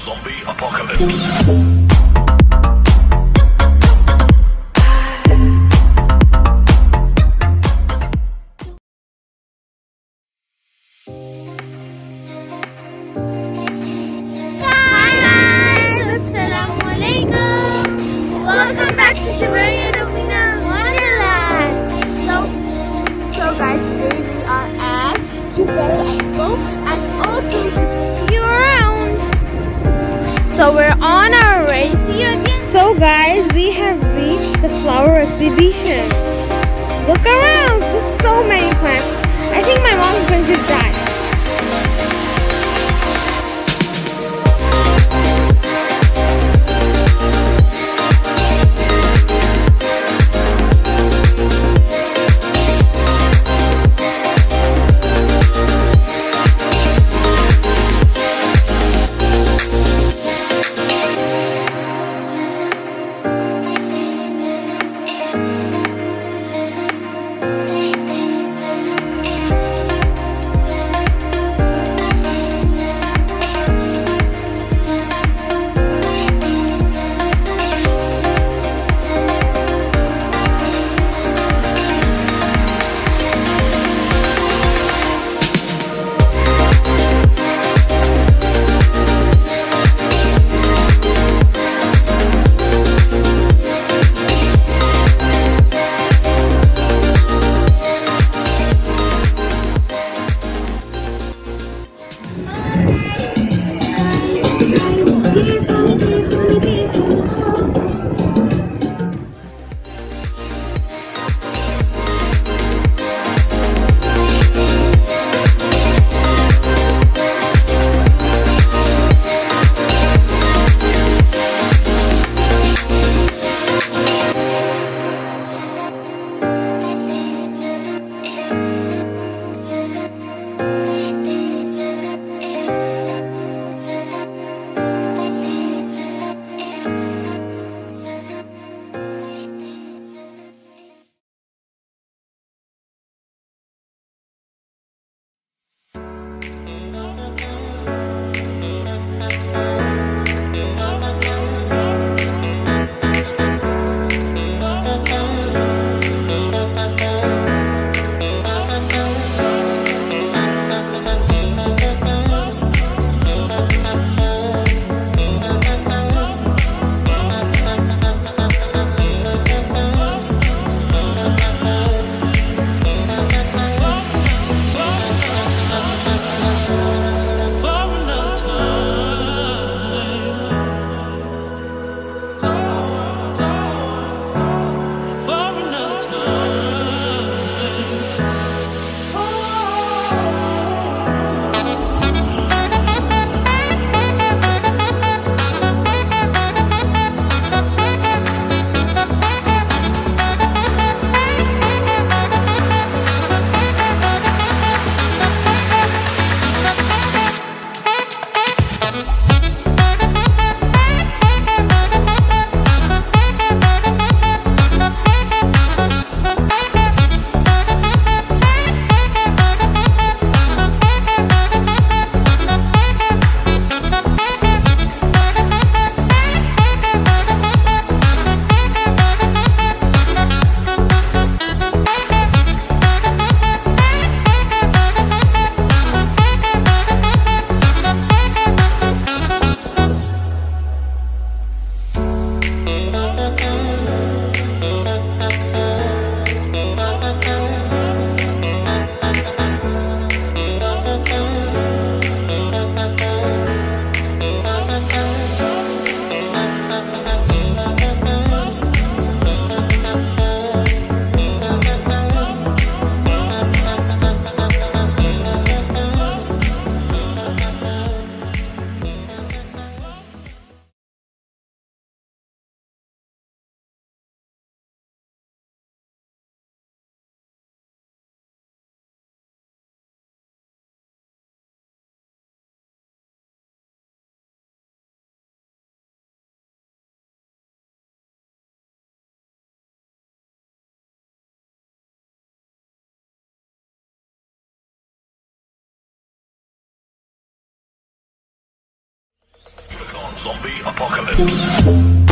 Zombie Apocalypse. So we're on our way. See you again. So guys, we have reached the flower exhibition. Look around, there's so many plants. I think my mom's going to die. Zombie apocalypse.